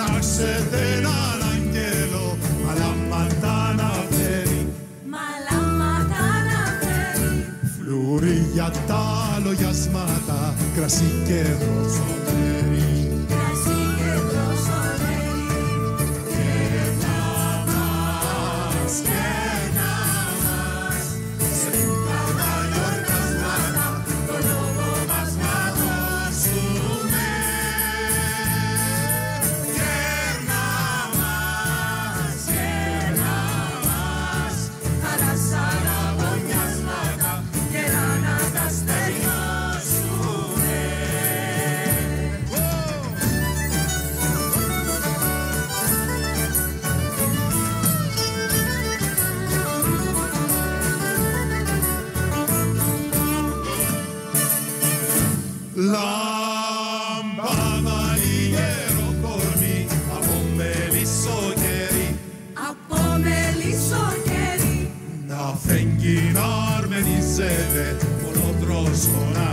φωνάξετε έναν αγγέλο μαλάματα να φέρει. Μαλάματα να φέρει. Φλουρί για τα λογιασμάτα κρασί και ροζοντέρι Λάμπαμα λιγέρο κορμί από μελισσοκερί Από μελισσοκερί να φεγγει να αρμενίζεται μόνο τρόσο να